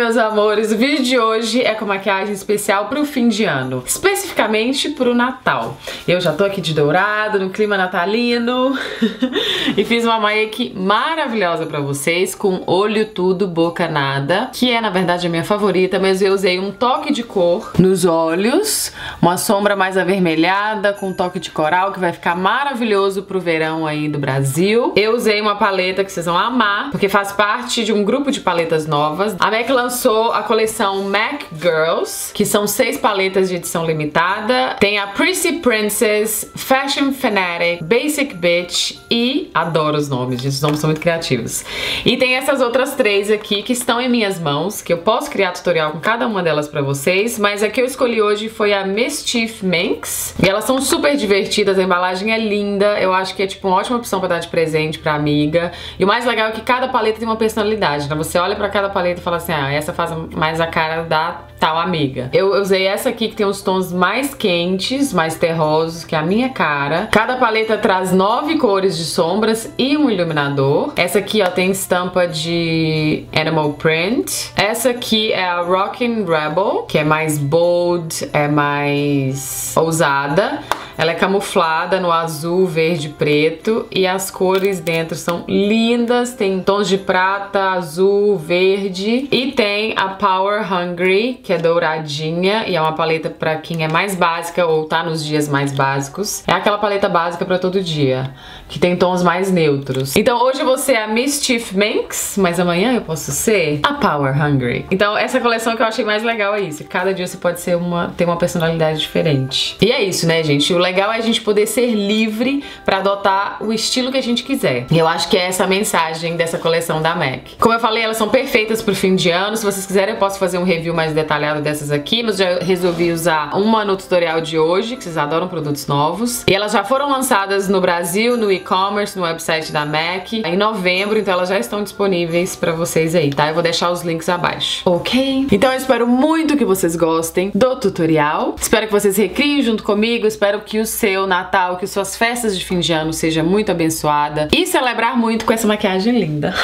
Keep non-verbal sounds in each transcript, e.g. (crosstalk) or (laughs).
meus amores, o vídeo de hoje é com maquiagem especial pro fim de ano, especificamente pro Natal. Eu já tô aqui de dourado, no clima natalino, (laughs) e fiz uma make maravilhosa pra vocês, com olho tudo, boca nada, que é na verdade a minha favorita, mas eu usei um toque de cor nos olhos, uma sombra mais avermelhada, com um toque de coral, que vai ficar maravilhoso pro verão aí do Brasil. Eu usei uma paleta que vocês vão amar, porque faz parte de um grupo de paletas novas. A MAC lançou a coleção MAC Girls, que são seis paletas de edição limitada. Tem a Prissy Princess, Fashion Fanatic, Basic Bitch e... Adoro os nomes, gente, os nomes são muito criativos. E tem essas outras três aqui que estão em minhas mãos, que eu posso criar tutorial com cada uma delas pra vocês, mas a que eu escolhi hoje foi a Mischief Minx. E elas são super divertidas, a embalagem é linda, eu acho que é tipo uma ótima opção pra dar de presente pra amiga. E o mais legal é que cada paleta tem uma personalidade, né? Você olha pra cada paleta e fala assim, ah, essa faz mais a cara da tal amiga. Eu usei essa aqui que tem os tons mais quentes, mais terrosos, que é a minha cara. Cada paleta traz nove cores de sombras e um iluminador. Essa aqui, ó, tem estampa de animal print. Essa aqui é a Rockin' Rebel, que é mais bold, é mais ousada. Ela é camuflada no azul, verde e preto e as cores dentro são lindas, tem tons de prata, azul, verde e tem a Power Hungry, que é douradinha e é uma paleta para quem é mais básica ou tá nos dias mais básicos. É aquela paleta básica para todo dia, que tem tons mais neutros. Então hoje vou ser a Mischief Minx, mas amanhã eu posso ser a Power Hungry. Então essa coleção que eu achei mais legal é isso, cada dia você pode ser uma, ter uma personalidade diferente. E é isso, né, gente? O legal é a gente poder ser livre para adotar o estilo que a gente quiser. E eu acho que é essa a mensagem dessa coleção da MAC. Como eu falei, elas são perfeitas pro fim de ano. Se vocês quiserem, eu posso fazer um review mais detalhado dessas aqui, mas já resolvi usar uma no tutorial de hoje, que vocês adoram produtos novos. E elas já foram lançadas no Brasil, no e-commerce, no website da MAC, em novembro, então elas já estão disponíveis para vocês aí, tá? Eu vou deixar os links abaixo. Ok? Então eu espero muito que vocês gostem do tutorial. Espero que vocês recriem junto comigo, espero que o seu Natal, que suas festas de fim de ano seja muito abençoada e celebrar muito com essa maquiagem linda.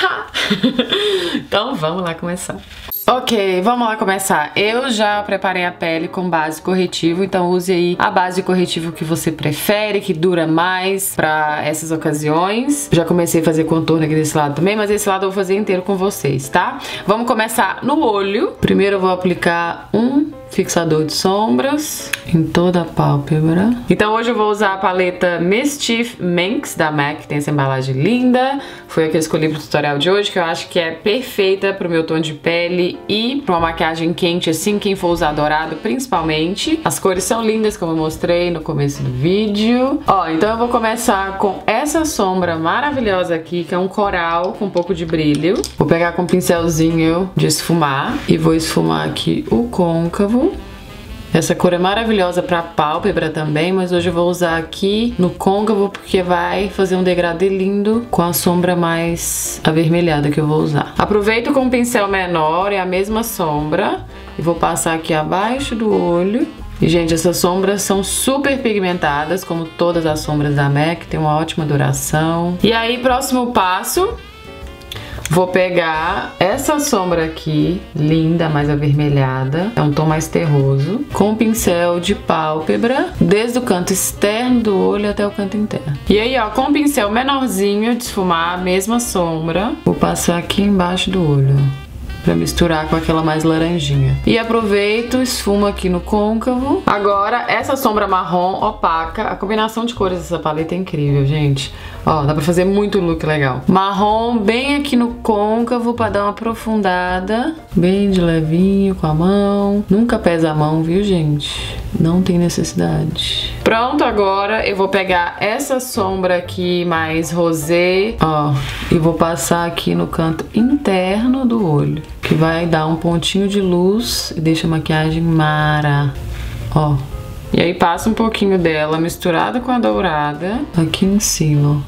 (laughs) então vamos lá começar. Ok, vamos lá começar. Eu já preparei a pele com base corretivo, então use aí a base corretivo que você prefere, que dura mais pra essas ocasiões. Já comecei a fazer contorno aqui desse lado também, mas esse lado eu vou fazer inteiro com vocês, tá? Vamos começar no olho. Primeiro eu vou aplicar um fixador de sombras em toda a pálpebra. Então hoje eu vou usar a paleta Mischief Minx da MAC, tem essa embalagem linda. Foi a que eu escolhi pro tutorial de hoje, que eu acho que é perfeita pro meu tom de pele e pra uma maquiagem quente assim, quem for usar dourado principalmente. As cores são lindas, como eu mostrei no começo do vídeo. Ó, então eu vou começar com essa sombra maravilhosa aqui, que é um coral com um pouco de brilho. Vou pegar com um pincelzinho de esfumar e vou esfumar aqui o côncavo. Essa cor é maravilhosa para pálpebra também, mas hoje eu vou usar aqui no côncavo porque vai fazer um degradê lindo com a sombra mais avermelhada que eu vou usar. Aproveito com um pincel menor, é a mesma sombra, e vou passar aqui abaixo do olho. E, gente, essas sombras são super pigmentadas, como todas as sombras da MAC, tem uma ótima duração. E aí, próximo passo, Vou pegar essa sombra aqui, linda, mais avermelhada, é um tom mais terroso, com um pincel de pálpebra, desde o canto externo do olho até o canto interno. E aí, ó, com um pincel menorzinho de esfumar a mesma sombra, vou passar aqui embaixo do olho, para misturar com aquela mais laranjinha. E aproveito, esfumo aqui no côncavo. Agora, essa sombra marrom opaca, a combinação de cores dessa paleta é incrível, gente. Ó, dá pra fazer muito look legal. Marrom bem aqui no côncavo pra dar uma aprofundada. Bem de levinho com a mão. Nunca pesa a mão, viu, gente? Não tem necessidade. Pronto, agora eu vou pegar essa sombra aqui mais rosé, ó, e vou passar aqui no canto interno do olho que vai dar um pontinho de luz e deixa a maquiagem mara. Ó. E aí passa um pouquinho dela misturada com a dourada aqui em cima,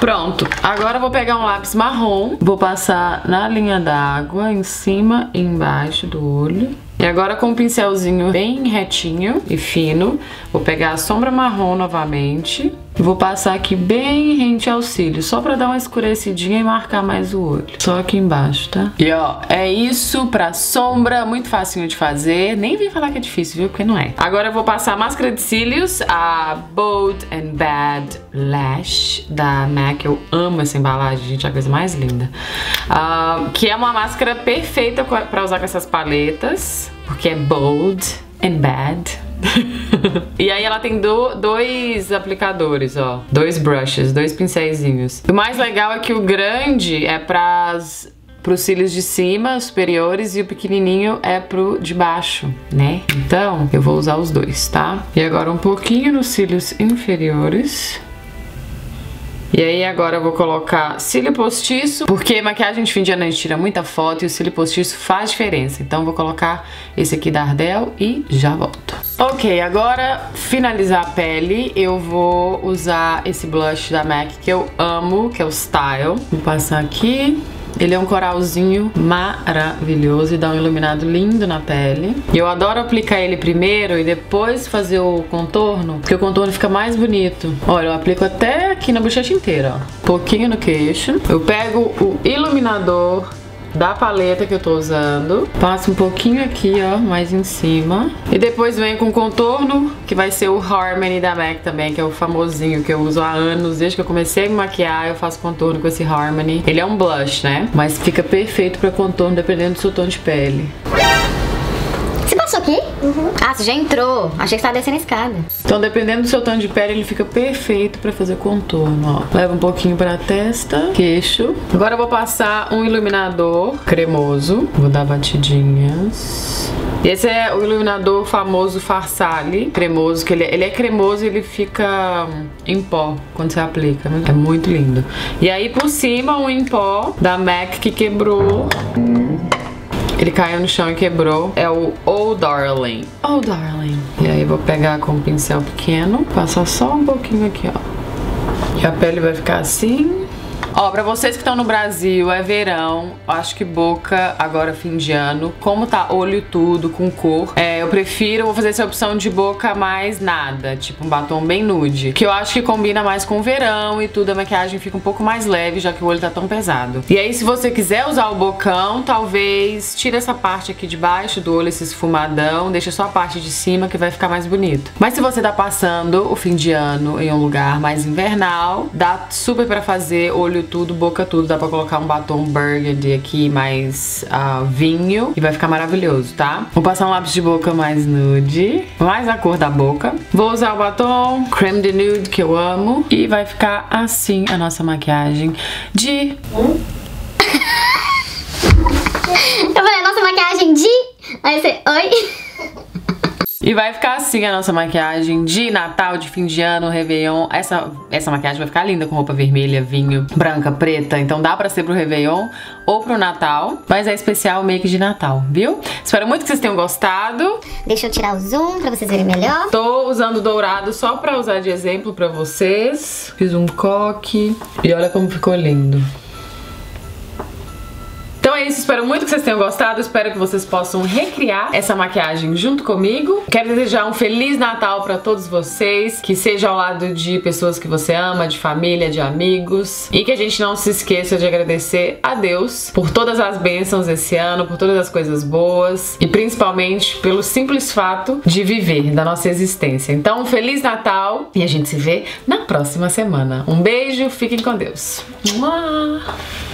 Pronto, agora eu vou pegar um lápis marrom, vou passar na linha d'água, em cima e embaixo do olho. E agora com um pincelzinho bem retinho e fino, vou pegar a sombra marrom novamente Vou passar aqui bem rente ao cílio, só pra dar uma escurecidinha e marcar mais o olho. Só aqui embaixo, tá? E ó, é isso pra sombra, muito facinho de fazer. Nem vim falar que é difícil, viu? Porque não é. Agora eu vou passar a máscara de cílios, a Bold and Bad Lash da MAC. Eu amo essa embalagem, gente, é a coisa mais linda. Uh, que é uma máscara perfeita pra usar com essas paletas, porque é bold and bad. (laughs) e aí ela tem do, dois aplicadores, ó. Dois brushes, dois pincéisinhos. O mais legal é que o grande é pras pros cílios de cima, superiores, e o pequenininho é pro de baixo, né? Então, eu vou usar os dois, tá? E agora um pouquinho nos cílios inferiores. E aí agora eu vou colocar cílio postiço, porque maquiagem de fim de ano a gente tira muita foto e o cílio postiço faz diferença. Então vou colocar esse aqui da Ardell e já volto. Ok, agora finalizar a pele, eu vou usar esse blush da MAC que eu amo, que é o Style. Vou passar aqui. Ele é um coralzinho maravilhoso e dá um iluminado lindo na pele. Eu adoro aplicar ele primeiro e depois fazer o contorno, porque o contorno fica mais bonito. Olha, eu aplico até aqui na bochecha inteira, ó. Pouquinho no queixo. Eu pego o iluminador da paleta que eu tô usando. Passo um pouquinho aqui, ó, mais em cima. E depois venho com contorno, que vai ser o Harmony da MAC também, que é o famosinho que eu uso há anos. Desde que eu comecei a me maquiar, eu faço contorno com esse Harmony. Ele é um blush, né? Mas fica perfeito pra contorno, dependendo do seu tom de pele. Passou aqui? Uhum. Ah, você já entrou. Achei que você tava descendo a escada. Então, dependendo do seu tom de pele, ele fica perfeito pra fazer contorno, ó. Leva um pouquinho pra testa, queixo. Agora eu vou passar um iluminador cremoso. Vou dar batidinhas. Esse é o iluminador famoso Farsali, cremoso, que ele, é, ele é cremoso e ele fica em pó quando você aplica, né? É muito lindo. E aí por cima um em pó da MAC que quebrou. Ele caiu no chão e quebrou. É o Oh Darling. Oh Darling. E aí vou pegar com um pincel pequeno, passar só um pouquinho aqui, ó. E a pele vai ficar assim. Ó, pra vocês que estão no Brasil, é verão, acho que boca agora fim de ano. Como tá olho tudo, com cor, é, eu prefiro, vou fazer essa opção de boca mais nada, tipo um batom bem nude. Que eu acho que combina mais com o verão e tudo, a maquiagem fica um pouco mais leve, já que o olho tá tão pesado. E aí, se você quiser usar o bocão, talvez tira essa parte aqui de baixo do olho, esse esfumadão, deixa só a parte de cima que vai ficar mais bonito. Mas se você tá passando o fim de ano em um lugar mais invernal, dá super pra fazer olho tudo, boca tudo. Dá pra colocar um batom burgundy aqui, mais uh, vinho. E vai ficar maravilhoso, tá? Vou passar um lápis de boca mais nude. Mais a cor da boca. Vou usar o batom creme de nude, que eu amo. E vai ficar assim a nossa maquiagem de... eu falei, a nossa maquiagem de... Aí você... Oi? E vai ficar assim a nossa maquiagem de Natal, de fim de ano, Réveillon. Essa, essa maquiagem vai ficar linda com roupa vermelha, vinho, branca, preta. Então dá pra ser pro Réveillon ou pro Natal. Mas é especial make de Natal, viu? Espero muito que vocês tenham gostado. Deixa eu tirar o zoom pra vocês verem melhor. Tô usando dourado só pra usar de exemplo pra vocês. Fiz um coque. E olha como ficou lindo. É isso, espero muito que vocês tenham gostado, espero que vocês possam recriar essa maquiagem junto comigo. Quero desejar um Feliz Natal para todos vocês, que seja ao lado de pessoas que você ama, de família, de amigos, e que a gente não se esqueça de agradecer a Deus por todas as bênçãos esse ano, por todas as coisas boas, e principalmente pelo simples fato de viver, da nossa existência. Então, um Feliz Natal e a gente se vê na próxima semana. Um beijo, fiquem com Deus. Mua!